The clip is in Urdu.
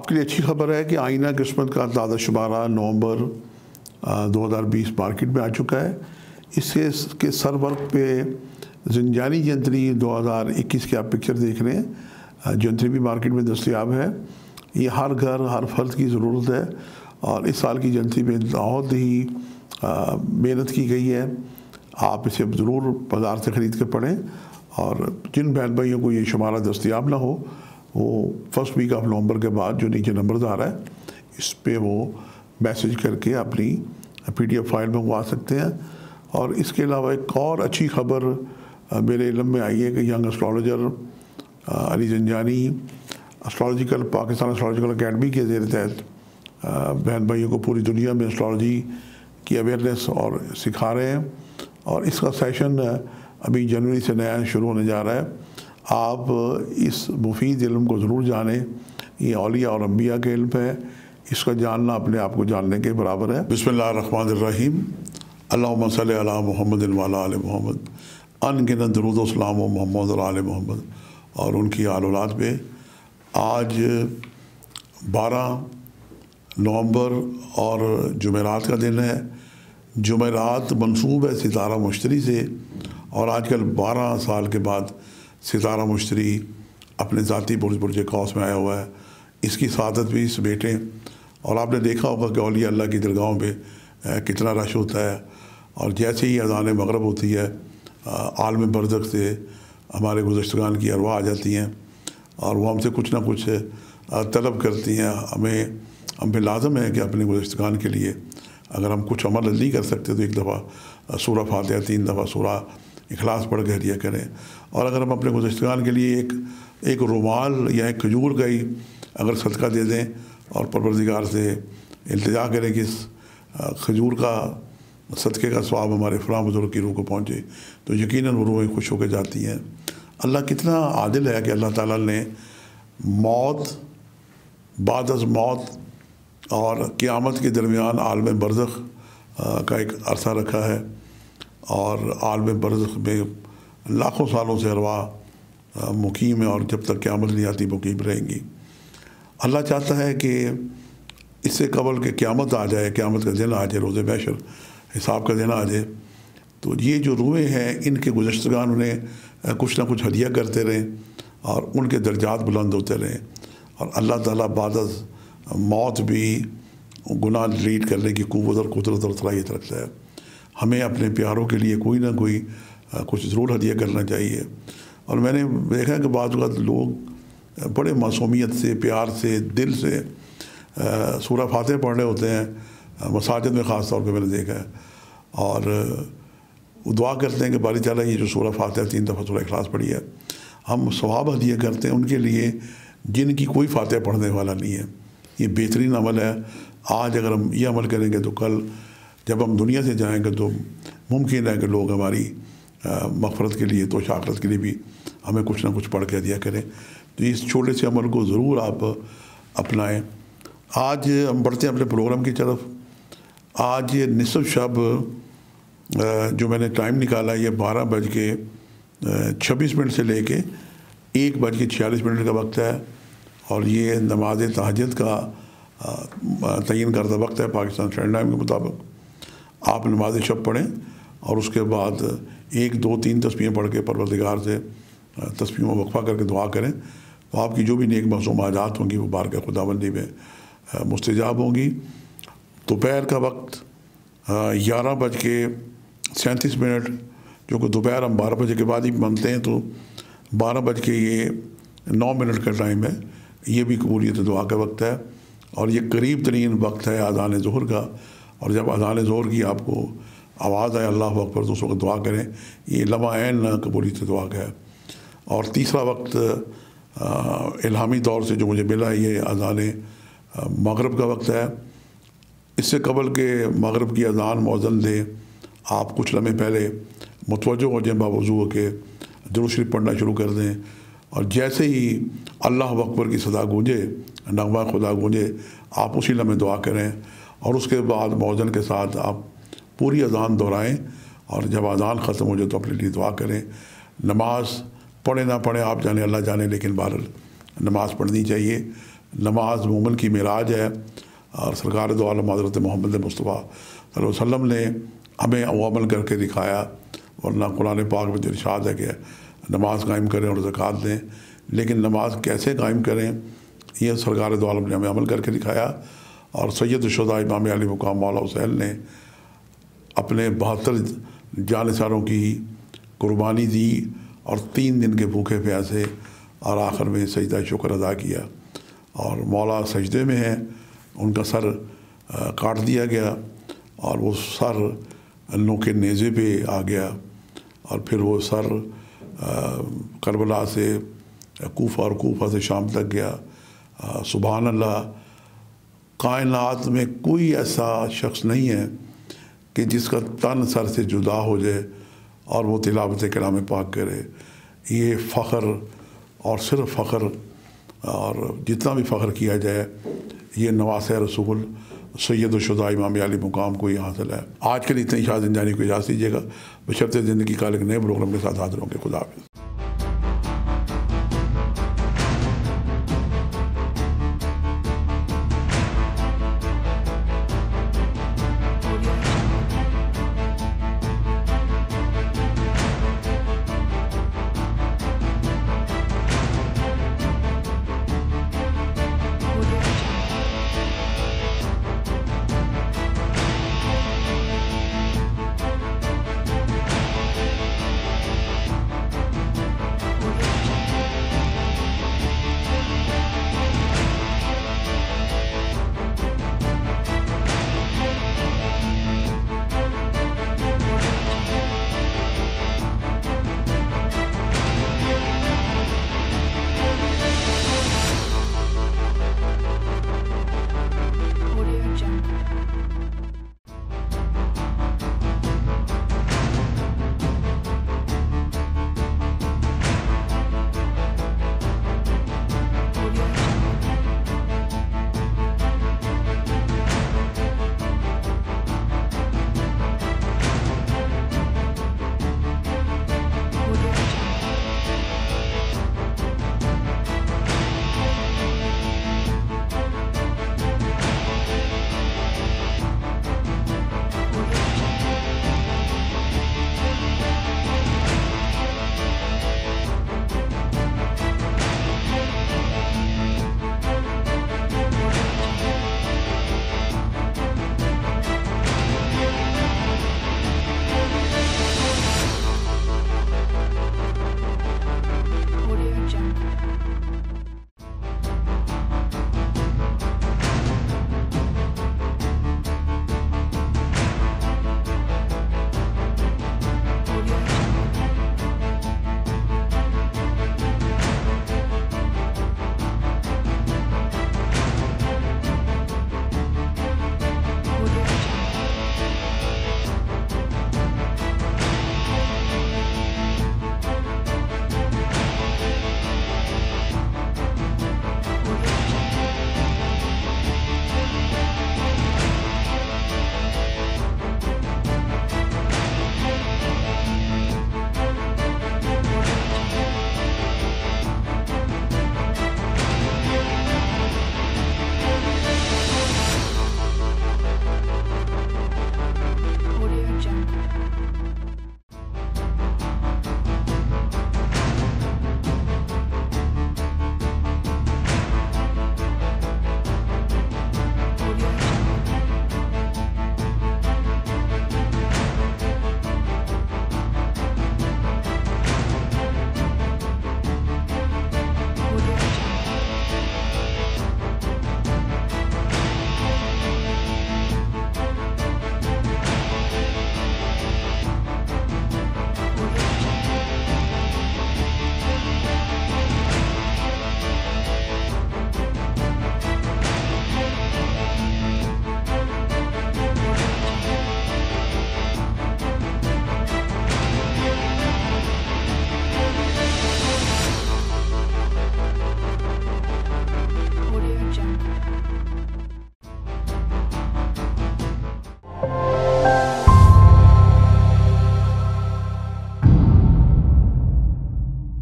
آپ کے لیے اچھی خبر ہے کہ آئینہ قسمت کا تازہ شمارہ نومبر دو ہزار بیس مارکیٹ میں آ چکا ہے۔ اس کے سر ورک پہ زنجانی جنتری دو ہزار اکیس کی آپ پکچر دیکھ رہے ہیں۔ جنتری بھی مارکیٹ میں دستیاب ہے۔ یہ ہر گھر، ہر فرد کی ضرورت ہے اور اس سال کی جنتری میں بہت ہی محنت کی گئی ہے۔ آپ اسے ضرور بازار سے خرید کے پڑھیں اور جن بہن بھائیوں کو یہ شمارہ دستیاب نہ ہو وہ فرسٹ ویک آف نومبر کے بعد جو نیچے نمبرز آ رہا ہے، اس پہ وہ میسج کر کے اپنی پی ڈی ایف فائل منگوا سکتے ہیں۔ اور اس کے علاوہ ایک اور اچھی خبر میرے علم میں آئی ہے کہ young astrologer Ali Zanjani astrological Pakistan astrological academy کے زیر تحت بہن بھائیوں کو پوری دنیا میں اسٹرالوجی کی اویئرنیس اور سکھا رہے ہیں۔ اور اس کا سیشن ابھی جنوری سے نیا شروع ہونے جا رہا ہے۔ آپ اس مفید علم کو ضرور جانیں۔ یہ اولیاء اور انبیاء کے علم ہے۔ اس کا جاننا اپنے آپ کو جاننے کے برابر ہے۔ بسم اللہ الرحمن الرحیم۔ اللہم صلی علی محمد علیہ محمد۔ ان گنت درود و اسلام و محمد علیہ محمد۔ اور ان کی آل اولاد پہ۔ آج بارہ نومبر اور جمعرات کا دن ہے۔ جمعرات منصوب ہے ستارہ مشتری سے۔ اور آج کل بارہ سال کے بعد ستارہ مشتری اپنے ذاتی برج برج کوس میں آیا ہوا ہے۔ اس کی سعادت بھی اس بیٹے اور آپ نے دیکھا ہوگا کہ اولیاء اللہ کی درگاہوں پہ کتنا رش ہوتا ہے۔ اور جیسے ہی اذان مغرب ہوتی ہے عالم برزخ سے ہمارے گزشتگان کی ارواح آ جاتی ہیں اور وہ ہم سے کچھ نہ کچھ طلب کرتی ہیں۔ ہمیں، ہم پہ لازم ہے کہ اپنے گزشتگان کے لیے اگر ہم کچھ عمل نہیں کر سکتے تو ایک دفعہ سورہ فاتحہ، تین دفعہ سورہ اخلاص پڑھ کے ہدیہ کریں۔ اور اگر ہم اپنے گزشتگان کے لیے ایک ایک رومال یا ایک کھجور کا ہی اگر صدقہ دے دیں اور پروردگار سے التجا کریں کہ اس کھجور کا صدقے کا ثواب ہمارے فلاں بزرگ کی روح کو پہنچے، تو یقیناً وہ روحیں خوش ہو کے جاتی ہیں۔ اللہ کتنا عادل ہے کہ اللہ تعالیٰ نے موت بعد از موت اور قیامت کے درمیان عالم برزخ کا ایک عرصہ رکھا ہے۔ اور عالم برزخ میں لاکھوں سالوں سے ارواح مقیم ہے اور جب تک قیامت نہیں آتی مقیم رہیں گی۔ اللہ چاہتا ہے کہ اس سے قبل کہ قیامت آ جائے، قیامت کا دن آ جائے روز بیشر حساب کا دن آ جائے، تو یہ جو روحیں ہیں، ان کے گزشتگان انہیں کچھ نہ کچھ ہدیہ کرتے رہیں اور ان کے درجات بلند ہوتے رہیں۔ اور اللہ تعالیٰ بعد از موت بھی گناہ ڈیلیٹ کرنے کی قوت اور قدرت اور صلاحیت رکھتا ہے۔ ہمیں اپنے پیاروں کے لیے کوئی نہ کوئی کچھ ضرور ہدیہ کرنا چاہیے۔ اور میں نے دیکھا کہ بعض اوقات لوگ بڑے معصومیت سے، پیار سے، دل سے سورہ فاتح پڑھ رہے ہوتے ہیں مساجد میں خاص طور پہ میں نے دیکھا ہے۔ اور دعا کرتے ہیں کہ باری تعالیٰ یہ جو سورہ فاتح تین دفعہ سورہ اخلاص پڑھی ہے، ہم ثواب ہدیہ کرتے ہیں، ان کے لیے جن کی کوئی فاتح پڑھنے والا نہیں ہے۔ یہ بہترین عمل ہے۔ آج اگر ہم یہ عمل کریں گے تو کل جب ہم دنیا سے جائیں گے تو ممکن ہے کہ لوگ ہماری مغفرت کے لیے تو شاکرت کے لیے بھی ہمیں کچھ نہ کچھ پڑھ کے دیا کریں۔ تو اس چھوٹے سے عمل کو ضرور آپ اپنائیں۔ آج ہم بڑھتے ہیں اپنے پروگرام کی طرف۔ آج یہ نصف شب جو میں نے ٹائم نکالا یہ بارہ بج کے چھبیس منٹ سے لے کے ایک بج کے چھیالیس منٹ کا وقت ہے۔ اور یہ نماز تحجد کا تعین کردہ وقت ہے پاکستان اسٹینڈ ٹائم کے مطابق۔ آپ نماز شب پڑھیں اور اس کے بعد ایک دو تین تصویریں پڑھ کے پروردگار سے تصویروں وقفہ کر کے دعا کریں۔ تو آپ کی جو بھی نیک معصوم آجات ہوں گی وہ بار کے خدا بندی میں مستجاب ہوں گی۔ دوپہر کا وقت گیارہ بج کے سینتیس منٹ، جو کہ دوپہر ہم بارہ بجے کے بعد ہی بنتے ہیں، تو بارہ بج کے یہ نو منٹ کا ٹائم ہے۔ یہ بھی قبولیت دعا کا وقت ہے اور یہ قریب ترین وقت ہے اذان ظہر کا۔ اور جب اذان ظہر کی آپ کو آواز آئے اللہ اکبر تو اس وقت دعا کریں، یہ لمحہ عین قبولیت دعا کا ہے۔ اور تیسرا وقت الہامی طور سے جو مجھے ملا، یہ اذان مغرب کا وقت ہے۔ اس سے قبل کہ مغرب کی اذان موزن دے، آپ کچھ لمحے پہلے متوجہ ہو جائیں باوضو کے، درود شریف پڑھنا شروع کر دیں۔ اور جیسے ہی اللہ اکبر کی صدا گونجے، نغمہ خدا گونجے، آپ اسی لمحے دعا کریں۔ اور اس کے بعد موزن کے ساتھ آپ پوری اذان دہرائیں اور جب اذان ختم ہو جائے تو اپنے لیے دعا کریں۔ نماز پڑھے نہ پڑھیں آپ جانے اللہ جانے، لیکن بہرحال نماز پڑھنی چاہیے۔ نماز مومن کی معراج ہے اور سرکار دو عالم حضرت محمد مصطفیٰ صلی اللہ علیہ وسلم نے ہمیں عمل کر کے دکھایا، ورنہ قرآن پاک میں ارشاد ہے کہ نماز قائم کریں اور زکوٰۃ دیں۔ لیکن نماز کیسے قائم کریں، یہ سرکار دو عالم نے ہمیں عمل کر کے دکھایا۔ اور سید الشدہ امام علی مقام مولا حسین نے اپنے بہتر جانثاروں کی قربانی دی اور تین دن کے بھوکے پیاسے اور آخر میں سجدہ شکر ادا کیا اور مولا سجدے میں ہیں، ان کا سر کاٹ دیا گیا اور وہ سر نو کے نیزے پہ آ گیا اور پھر وہ سر کربلا سے کوفہ اور کوفہ سے شام تک گیا۔ سبحان اللہ کائنات میں کوئی ایسا شخص نہیں ہے کہ جس کا تن سر سے جدا ہو جائے اور وہ تلاوت کرام پاک کرے۔ یہ فخر اور صرف فخر اور جتنا بھی فخر کیا جائے، یہ نواس رسول سید الشدہ امام علی مقام کو یہ حاصل ہے۔ آج کے لیے اتنی شاہ زندانی کو اجازت دیجیے گا بشرط زندگی کا ایک نئے پروگرام کے ساتھ حاضر ہوں گے۔ خدا حافظ۔